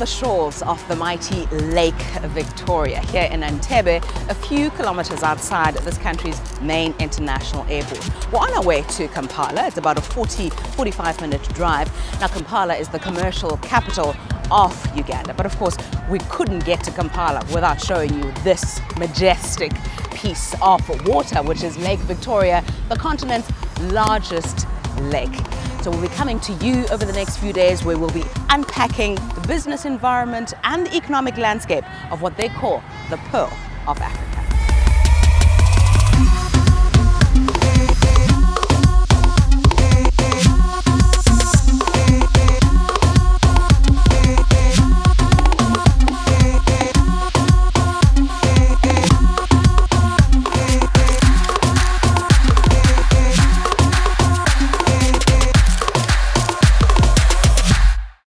the shores of the mighty Lake Victoria here in Entebbe, a few kilometers outside this country's main international airport. We're on our way to Kampala. It's about a 40, 45 minute drive. Now Kampala is the commercial capital of Uganda. But of course, we couldn't get to Kampala without showing you this majestic piece of water, which is Lake Victoria, the continent's largest lake. So we'll be coming to you over the next few days where we'll be unpacking the business environment and the economic landscape of what they call the Pearl of Africa.